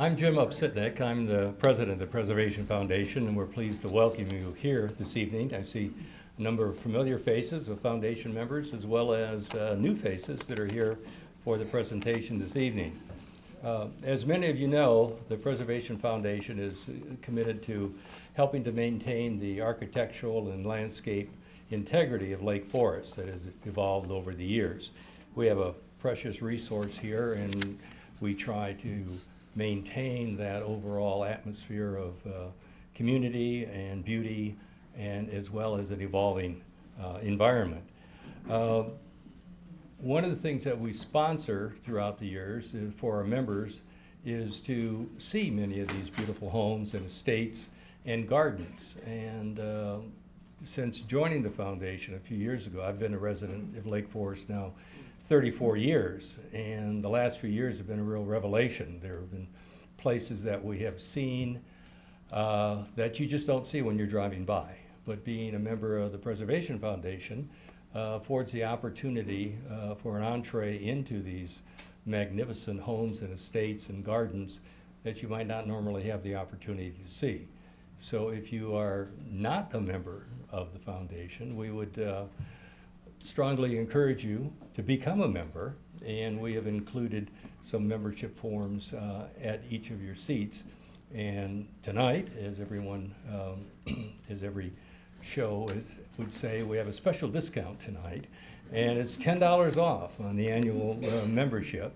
I'm Jim Upsitnik. I'm the president of the Preservation Foundation, and we're pleased to welcome you here this evening. I see a number of familiar faces of foundation members as well as uh, new faces that are here for the presentation this evening. Uh, as many of you know, the Preservation Foundation is committed to helping to maintain the architectural and landscape integrity of Lake Forest that has evolved over the years. We have a precious resource here and we try to maintain that overall atmosphere of uh, community and beauty and as well as an evolving uh, environment. Uh, one of the things that we sponsor throughout the years uh, for our members is to see many of these beautiful homes and estates and gardens. And uh, since joining the foundation a few years ago, I've been a resident of Lake Forest now 34 years, and the last few years have been a real revelation. There have been places that we have seen uh, that you just don't see when you're driving by. But being a member of the Preservation Foundation uh, affords the opportunity uh, for an entree into these magnificent homes and estates and gardens that you might not normally have the opportunity to see. So if you are not a member of the foundation, we would uh, strongly encourage you to become a member, and we have included some membership forms uh, at each of your seats. And tonight, as everyone, um, as every show would say, we have a special discount tonight, and it's $10 off on the annual uh, membership.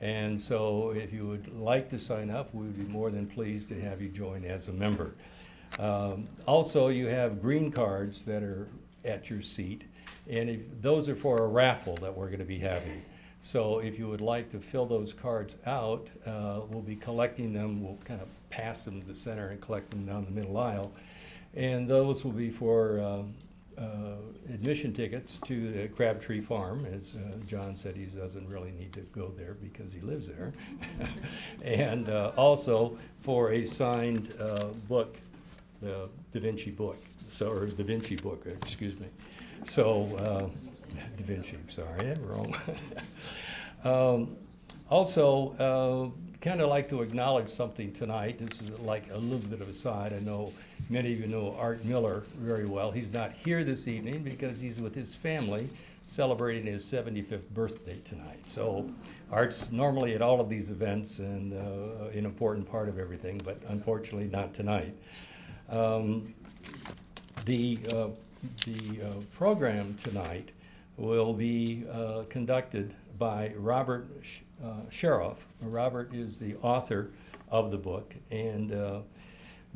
And so if you would like to sign up, we would be more than pleased to have you join as a member. Um, also, you have green cards that are at your seat. And if, those are for a raffle that we're going to be having. So if you would like to fill those cards out, uh, we'll be collecting them. We'll kind of pass them to the center and collect them down the middle aisle. And those will be for uh, uh, admission tickets to the Crabtree Farm. As uh, John said, he doesn't really need to go there because he lives there. and uh, also for a signed uh, book, the Da Vinci book, so, or Da Vinci book, excuse me. So, uh, Da Vinci, sorry, I'm wrong. um, also, uh, kind of like to acknowledge something tonight. This is like a little bit of a side. I know many of you know Art Miller very well. He's not here this evening because he's with his family celebrating his 75th birthday tonight. So Art's normally at all of these events and uh, an important part of everything, but unfortunately not tonight. Um, the uh, the uh, program tonight will be uh, conducted by Robert uh, Sharoff. Robert is the author of the book, and uh,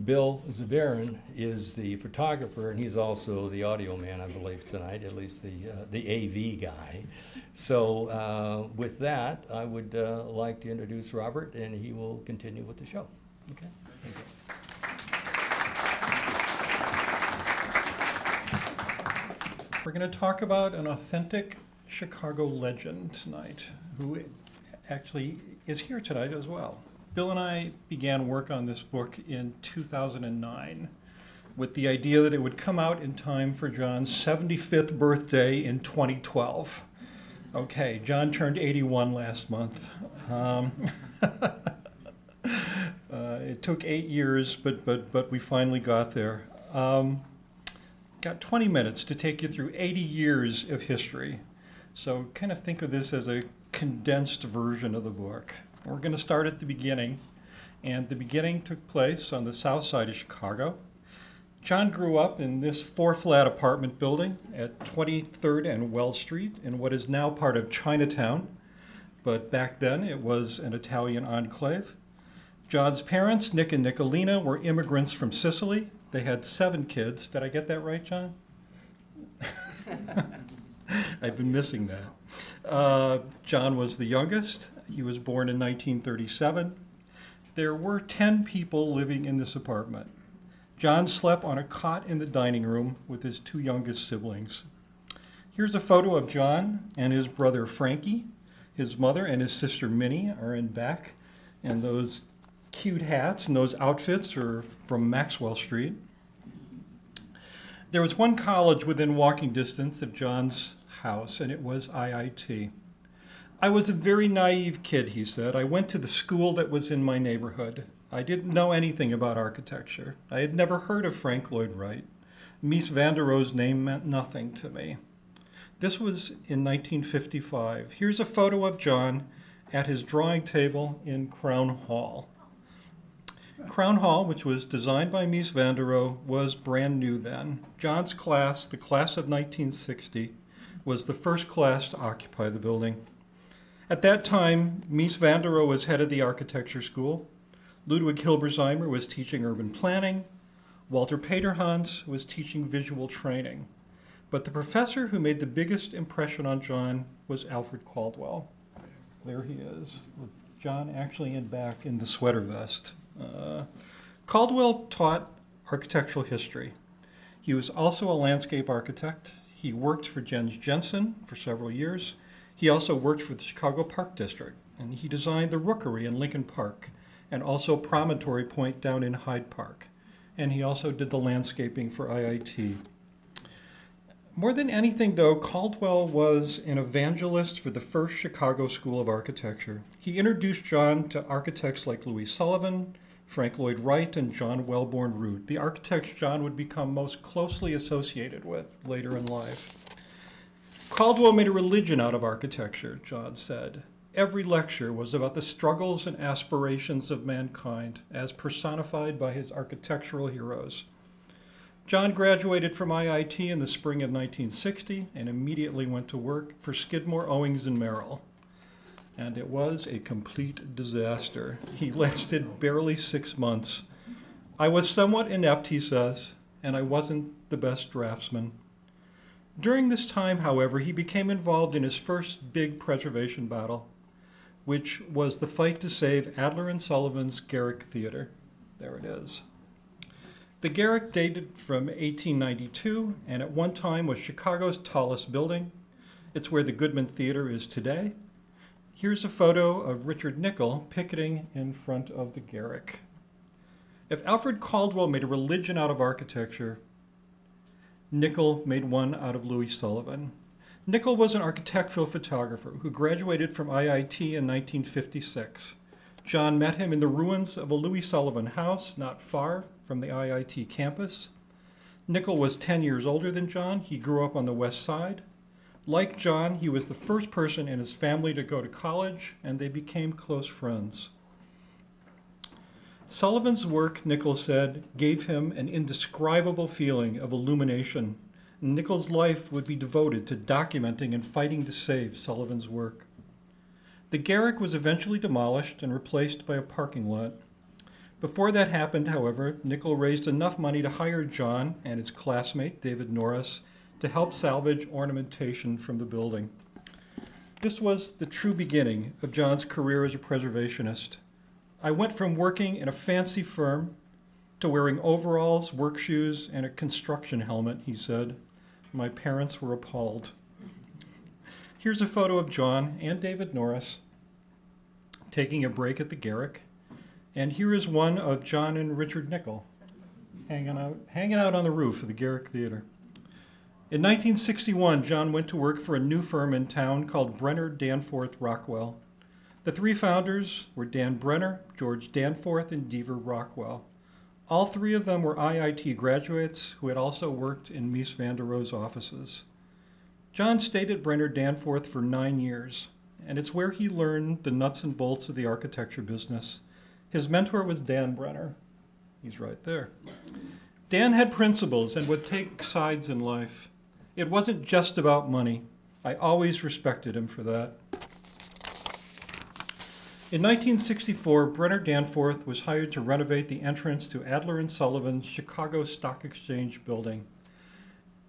Bill Zbaren is the photographer, and he's also the audio man, I believe, tonight, at least the, uh, the AV guy. So, uh, with that, I would like to introduce Robert, and he will continue with the show. Okay. We're going to talk about an authentic Chicago legend tonight, who actually is here tonight as well. Bill and I began work on this book in 2009 with the idea that it would come out in time for John's 75th birthday in 2012. Okay, John turned 81 last month. Um, uh, it took eight years, but, but, but we finally got there. Um, got 20 minutes to take you through 80 years of history. So kind of think of this as a condensed version of the book. We're going to start at the beginning. And the beginning took place on the south side of Chicago. John grew up in this four flat apartment building at 23rd and Wells Street in what is now part of Chinatown. But back then it was an Italian enclave. John's parents, Nick and Nicolina, were immigrants from Sicily they had seven kids. Did I get that right, John? I've been missing that. Uh, John was the youngest. He was born in 1937. There were 10 people living in this apartment. John slept on a cot in the dining room with his two youngest siblings. Here's a photo of John and his brother Frankie. His mother and his sister Minnie are in back, and those cute hats and those outfits are from Maxwell Street. There was one college within walking distance of John's house, and it was IIT. I was a very naive kid, he said. I went to the school that was in my neighborhood. I didn't know anything about architecture. I had never heard of Frank Lloyd Wright. Mies van der Rohe's name meant nothing to me. This was in 1955. Here's a photo of John at his drawing table in Crown Hall. Crown Hall, which was designed by Mies van der Rohe, was brand new then. John's class, the class of 1960, was the first class to occupy the building. At that time, Mies van der Rohe was head of the architecture school. Ludwig Hilberseimer was teaching urban planning. Walter Peterhans was teaching visual training. But the professor who made the biggest impression on John was Alfred Caldwell. There he is, with John actually in back in the sweater vest. Uh, Caldwell taught architectural history. He was also a landscape architect. He worked for Jens Jensen for several years. He also worked for the Chicago Park District, and he designed the Rookery in Lincoln Park and also Promontory Point down in Hyde Park. And he also did the landscaping for IIT. More than anything, though, Caldwell was an evangelist for the first Chicago School of Architecture. He introduced John to architects like Louis Sullivan, Frank Lloyd Wright, and John Wellborn Root, the architects John would become most closely associated with later in life. Caldwell made a religion out of architecture, John said. Every lecture was about the struggles and aspirations of mankind as personified by his architectural heroes. John graduated from IIT in the spring of 1960 and immediately went to work for Skidmore, Owings, and Merrill. And it was a complete disaster. He lasted barely six months. I was somewhat inept, he says, and I wasn't the best draftsman. During this time, however, he became involved in his first big preservation battle, which was the fight to save Adler and Sullivan's Garrick Theater. There it is. The Garrick dated from 1892 and at one time was Chicago's tallest building. It's where the Goodman Theater is today. Here's a photo of Richard Nickel picketing in front of the Garrick. If Alfred Caldwell made a religion out of architecture, Nickel made one out of Louis Sullivan. Nickel was an architectural photographer who graduated from IIT in 1956. John met him in the ruins of a Louis Sullivan house not far from the IIT campus. Nickel was 10 years older than John. He grew up on the west side. Like John, he was the first person in his family to go to college, and they became close friends. Sullivan's work, Nichols said, gave him an indescribable feeling of illumination. Nickel's life would be devoted to documenting and fighting to save Sullivan's work. The Garrick was eventually demolished and replaced by a parking lot. Before that happened, however, Nickel raised enough money to hire John and his classmate, David Norris, to help salvage ornamentation from the building. This was the true beginning of John's career as a preservationist. I went from working in a fancy firm to wearing overalls, work shoes, and a construction helmet, he said. My parents were appalled. Here's a photo of John and David Norris taking a break at the Garrick. And here is one of John and Richard Nickel hanging out, hanging out on the roof of the Garrick Theater. In 1961, John went to work for a new firm in town called Brenner Danforth Rockwell. The three founders were Dan Brenner, George Danforth, and Deaver Rockwell. All three of them were IIT graduates who had also worked in Mies van der Rohe's offices. John stayed at Brenner Danforth for nine years, and it's where he learned the nuts and bolts of the architecture business. His mentor was Dan Brenner. He's right there. Dan had principles and would take sides in life. It wasn't just about money. I always respected him for that. In 1964, Brenner Danforth was hired to renovate the entrance to Adler and Sullivan's Chicago Stock Exchange building.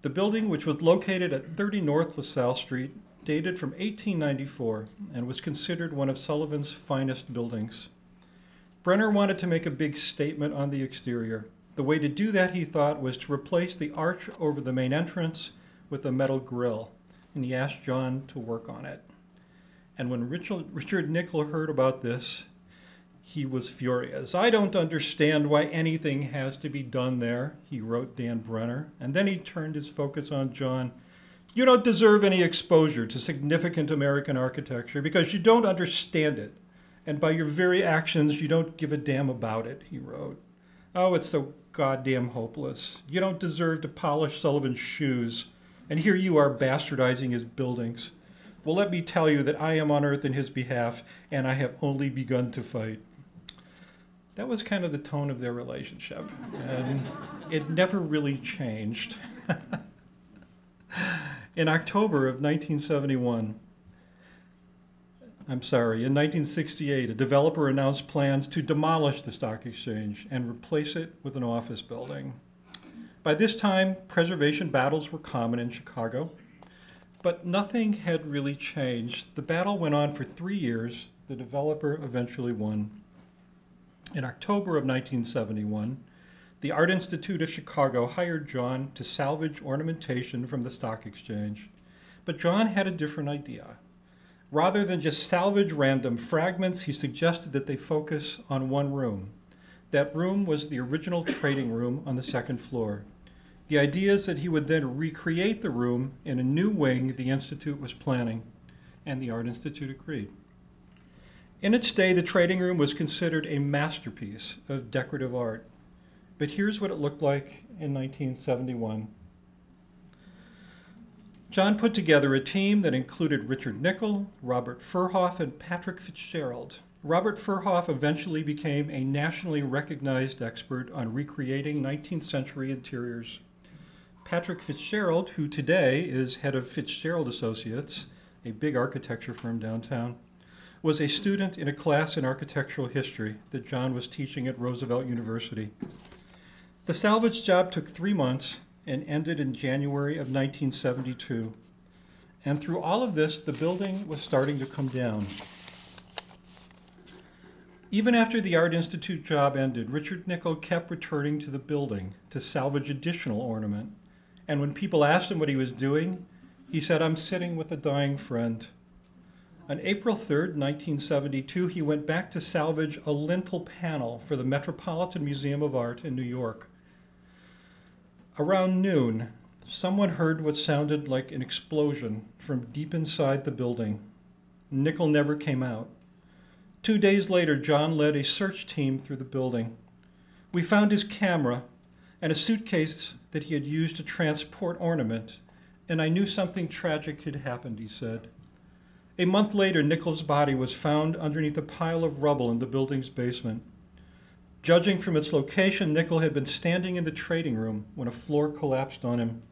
The building, which was located at 30 North LaSalle Street, dated from 1894 and was considered one of Sullivan's finest buildings. Brenner wanted to make a big statement on the exterior. The way to do that, he thought, was to replace the arch over the main entrance with a metal grill, and he asked John to work on it. And when Richard, Richard Nickel heard about this, he was furious. I don't understand why anything has to be done there, he wrote Dan Brenner. And then he turned his focus on John. You don't deserve any exposure to significant American architecture because you don't understand it. And by your very actions, you don't give a damn about it, he wrote. Oh, it's so goddamn hopeless. You don't deserve to polish Sullivan's shoes. And here you are bastardizing his buildings. Well, let me tell you that I am on earth in his behalf, and I have only begun to fight. That was kind of the tone of their relationship. And it never really changed. in October of 1971, I'm sorry, in 1968, a developer announced plans to demolish the stock exchange and replace it with an office building. By this time, preservation battles were common in Chicago, but nothing had really changed. The battle went on for three years. The developer eventually won. In October of 1971, the Art Institute of Chicago hired John to salvage ornamentation from the stock exchange. But John had a different idea. Rather than just salvage random fragments, he suggested that they focus on one room. That room was the original trading room on the second floor. The idea is that he would then recreate the room in a new wing the Institute was planning, and the Art Institute agreed. In its day, the trading room was considered a masterpiece of decorative art. But here's what it looked like in 1971 John put together a team that included Richard Nickel, Robert Furhoff, and Patrick Fitzgerald. Robert Furhoff eventually became a nationally recognized expert on recreating 19th century interiors. Patrick Fitzgerald, who today is head of Fitzgerald Associates, a big architecture firm downtown, was a student in a class in architectural history that John was teaching at Roosevelt University. The salvage job took three months and ended in January of 1972. And through all of this, the building was starting to come down. Even after the Art Institute job ended, Richard Nickel kept returning to the building to salvage additional ornament. And when people asked him what he was doing, he said, I'm sitting with a dying friend. On April 3rd, 1972, he went back to salvage a lintel panel for the Metropolitan Museum of Art in New York. Around noon, someone heard what sounded like an explosion from deep inside the building. Nickel never came out. Two days later, John led a search team through the building. We found his camera and a suitcase that he had used to transport ornament, and I knew something tragic had happened, he said. A month later, Nickel's body was found underneath a pile of rubble in the building's basement. Judging from its location, Nickel had been standing in the trading room when a floor collapsed on him.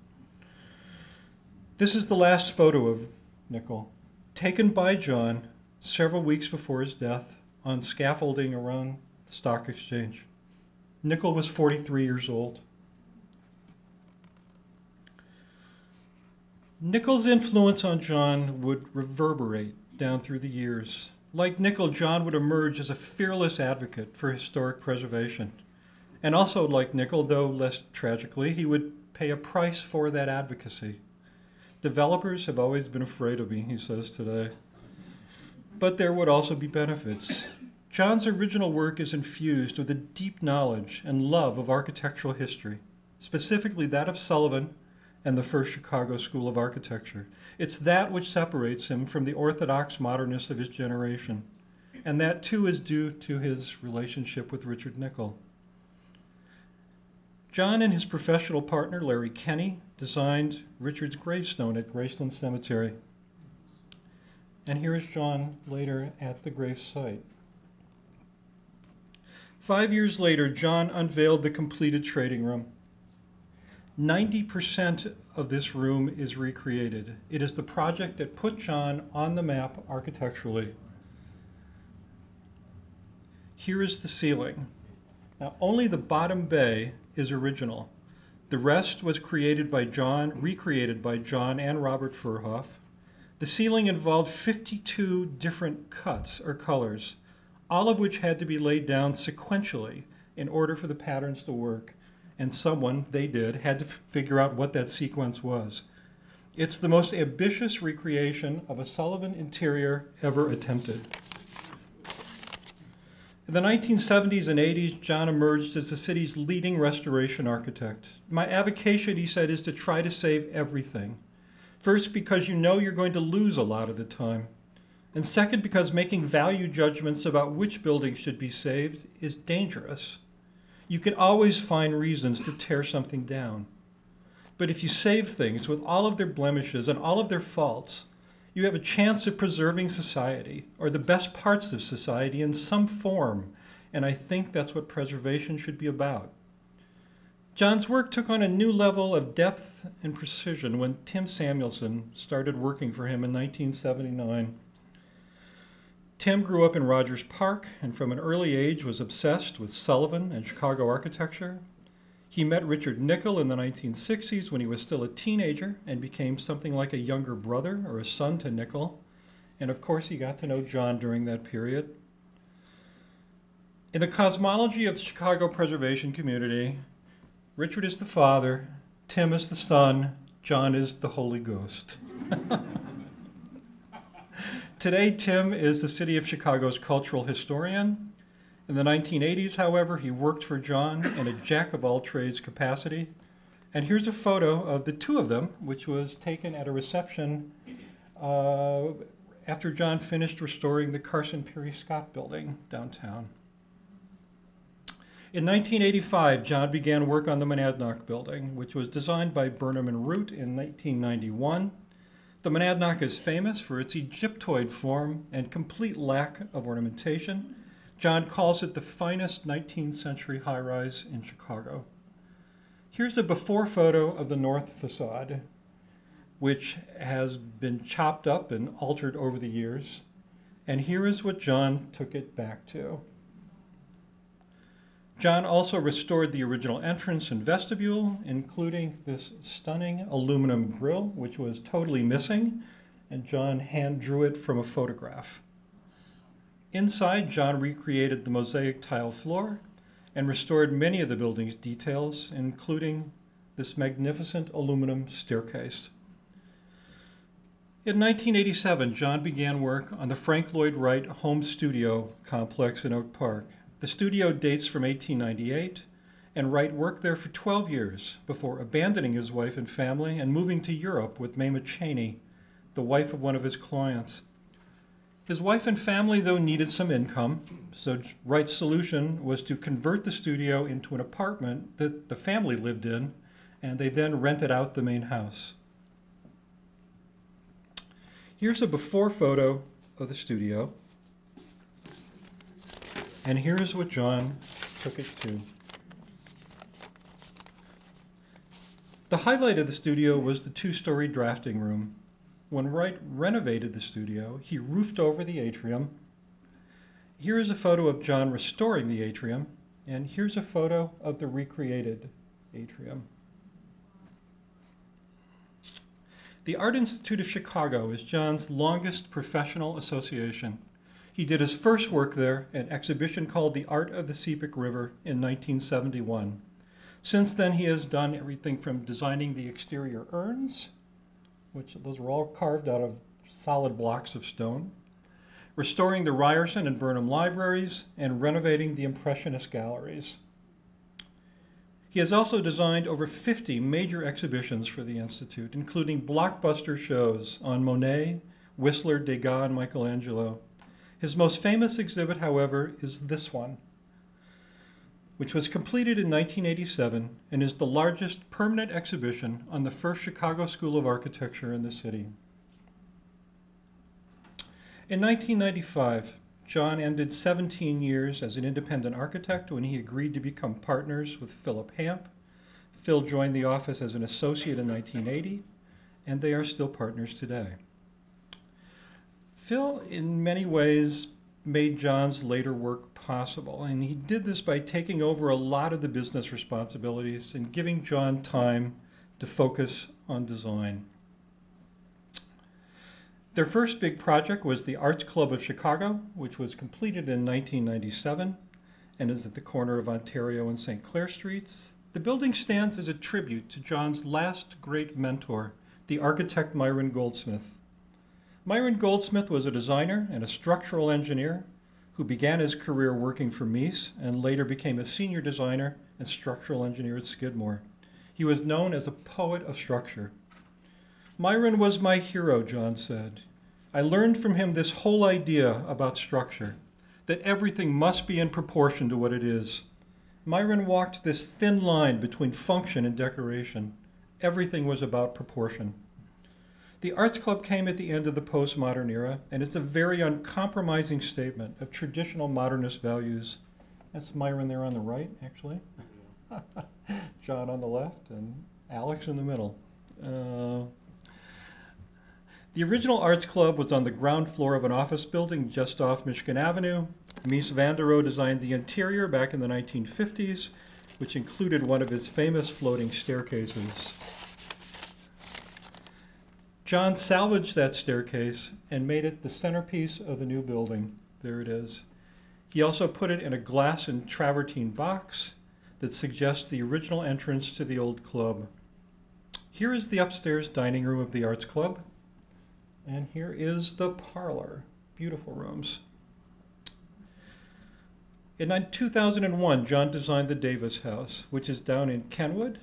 This is the last photo of Nickel, taken by John several weeks before his death on scaffolding around the stock exchange. Nickel was 43 years old. Nickel's influence on John would reverberate down through the years. Like Nickel, John would emerge as a fearless advocate for historic preservation. And also, like Nickel, though less tragically, he would pay a price for that advocacy. Developers have always been afraid of me, he says today. But there would also be benefits. John's original work is infused with a deep knowledge and love of architectural history, specifically that of Sullivan and the first Chicago School of Architecture. It's that which separates him from the orthodox modernists of his generation. And that too is due to his relationship with Richard Nickel. John and his professional partner, Larry Kenney, designed Richard's gravestone at Graceland Cemetery. And here is John later at the grave site. Five years later, John unveiled the completed trading room. 90% of this room is recreated. It is the project that put John on the map architecturally. Here is the ceiling. Now, only the bottom bay is original. The rest was created by John, recreated by John and Robert Furhoff. The ceiling involved 52 different cuts or colors, all of which had to be laid down sequentially in order for the patterns to work and someone, they did, had to figure out what that sequence was. It's the most ambitious recreation of a Sullivan interior ever attempted. In the 1970s and 80s, John emerged as the city's leading restoration architect. My avocation, he said, is to try to save everything First, because you know you're going to lose a lot of the time. And second, because making value judgments about which buildings should be saved is dangerous. You can always find reasons to tear something down. But if you save things with all of their blemishes and all of their faults, you have a chance of preserving society or the best parts of society in some form. And I think that's what preservation should be about. John's work took on a new level of depth and precision when Tim Samuelson started working for him in 1979. Tim grew up in Rogers Park and from an early age was obsessed with Sullivan and Chicago architecture. He met Richard Nickel in the 1960s when he was still a teenager and became something like a younger brother or a son to Nickel. And of course, he got to know John during that period. In the cosmology of the Chicago preservation community, Richard is the Father, Tim is the Son, John is the Holy Ghost. Today, Tim is the city of Chicago's cultural historian. In the 1980s, however, he worked for John in a jack of all trades capacity. And here's a photo of the two of them, which was taken at a reception uh, after John finished restoring the Carson Pirie Scott building downtown. In 1985, John began work on the Monadnock building, which was designed by Burnham and Root in 1991. The Monadnock is famous for its Egyptoid form and complete lack of ornamentation. John calls it the finest 19th century high rise in Chicago. Here's a before photo of the north facade, which has been chopped up and altered over the years. And here is what John took it back to. John also restored the original entrance and vestibule, including this stunning aluminum grill, which was totally missing, and John hand drew it from a photograph. Inside, John recreated the mosaic tile floor and restored many of the building's details, including this magnificent aluminum staircase. In 1987, John began work on the Frank Lloyd Wright Home Studio complex in Oak Park. The studio dates from 1898, and Wright worked there for 12 years before abandoning his wife and family and moving to Europe with Mamah Cheney, the wife of one of his clients. His wife and family, though, needed some income, so Wright's solution was to convert the studio into an apartment that the family lived in, and they then rented out the main house. Here's a before photo of the studio. And here is what John took it to. The highlight of the studio was the two story drafting room. When Wright renovated the studio, he roofed over the atrium. Here is a photo of John restoring the atrium, and here's a photo of the recreated atrium. The Art Institute of Chicago is John's longest professional association. He did his first work there, an exhibition called The Art of the Sepik River in 1971. Since then, he has done everything from designing the exterior urns, which those were all carved out of solid blocks of stone, restoring the Ryerson and Burnham libraries, and renovating the Impressionist galleries. He has also designed over 50 major exhibitions for the Institute, including blockbuster shows on Monet, Whistler, Degas, and Michelangelo, his most famous exhibit, however, is this one, which was completed in 1987 and is the largest permanent exhibition on the first Chicago School of Architecture in the city. In 1995, John ended 17 years as an independent architect when he agreed to become partners with Philip Hamp. Phil joined the office as an associate in 1980, and they are still partners today. Phil, in many ways, made John's later work possible, and he did this by taking over a lot of the business responsibilities and giving John time to focus on design. Their first big project was the Arts Club of Chicago, which was completed in 1997 and is at the corner of Ontario and St. Clair Streets. The building stands as a tribute to John's last great mentor, the architect Myron Goldsmith. Myron Goldsmith was a designer and a structural engineer who began his career working for Mies and later became a senior designer and structural engineer at Skidmore. He was known as a poet of structure. Myron was my hero, John said. I learned from him this whole idea about structure, that everything must be in proportion to what it is. Myron walked this thin line between function and decoration. Everything was about proportion. The Arts Club came at the end of the postmodern era, and it's a very uncompromising statement of traditional modernist values. That's Myron there on the right, actually. John on the left, and Alex in the middle. Uh, the original Arts Club was on the ground floor of an office building just off Michigan Avenue. Mies van der Rohe designed the interior back in the 1950s, which included one of his famous floating staircases. John salvaged that staircase and made it the centerpiece of the new building. There it is. He also put it in a glass and travertine box that suggests the original entrance to the old club. Here is the upstairs dining room of the Arts Club. And here is the parlor. Beautiful rooms. In 2001, John designed the Davis House, which is down in Kenwood.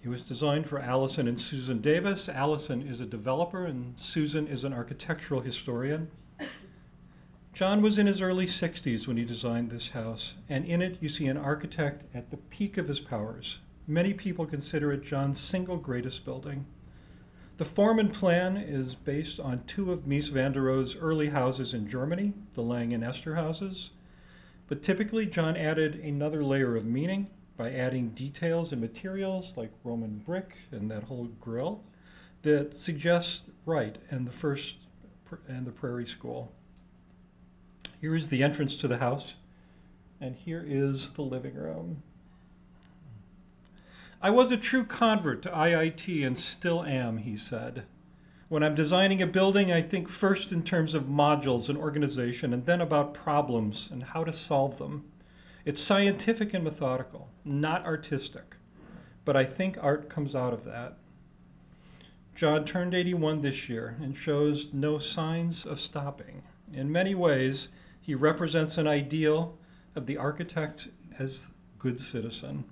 It was designed for Allison and Susan Davis. Allison is a developer, and Susan is an architectural historian. John was in his early 60s when he designed this house, and in it you see an architect at the peak of his powers. Many people consider it John's single greatest building. The form and plan is based on two of Mies van der Rohe's early houses in Germany, the Lange and Esters houses. But typically, John added another layer of meaning by adding details and materials like Roman brick and that whole grill that suggests Wright and the first and the prairie school. Here is the entrance to the house, and here is the living room. I was a true convert to IIT and still am, he said. When I'm designing a building, I think first in terms of modules and organization, and then about problems and how to solve them. It's scientific and methodical, not artistic. But I think art comes out of that. John turned 81 this year and shows no signs of stopping. In many ways, he represents an ideal of the architect as good citizen.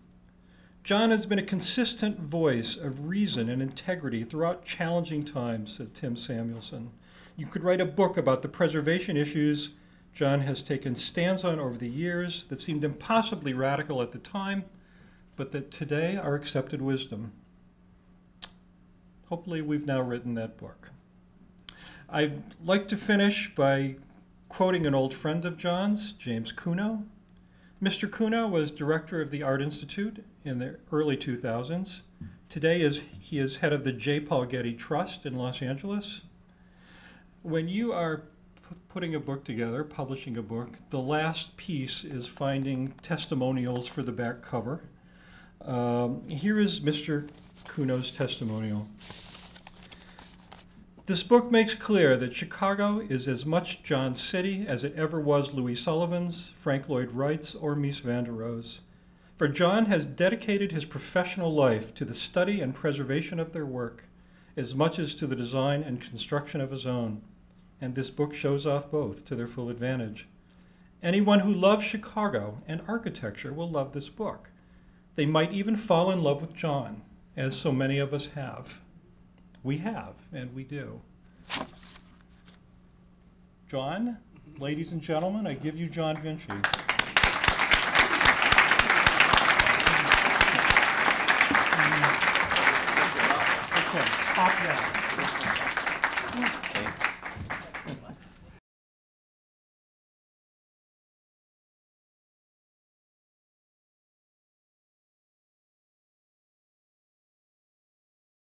John has been a consistent voice of reason and integrity throughout challenging times, said Tim Samuelson. You could write a book about the preservation issues John has taken stands on over the years that seemed impossibly radical at the time, but that today are accepted wisdom. Hopefully, we've now written that book. I'd like to finish by quoting an old friend of John's, James Cuno. Mr. Cuno was director of the Art Institute in the early 2000s. Today is, he is head of the J. Paul Getty Trust in Los Angeles. When you are putting a book together, publishing a book, the last piece is finding testimonials for the back cover. Um, here is Mr. Cuno's testimonial. This book makes clear that Chicago is as much John's city as it ever was Louis Sullivan's, Frank Lloyd Wright's, or Mies van der Rohe's. For John has dedicated his professional life to the study and preservation of their work, as much as to the design and construction of his own. And this book shows off both to their full advantage. Anyone who loves Chicago and architecture will love this book. They might even fall in love with John, as so many of us have. We have, and we do. John, mm-hmm. ladies and gentlemen, I give you John Vinci. Okay, pop that.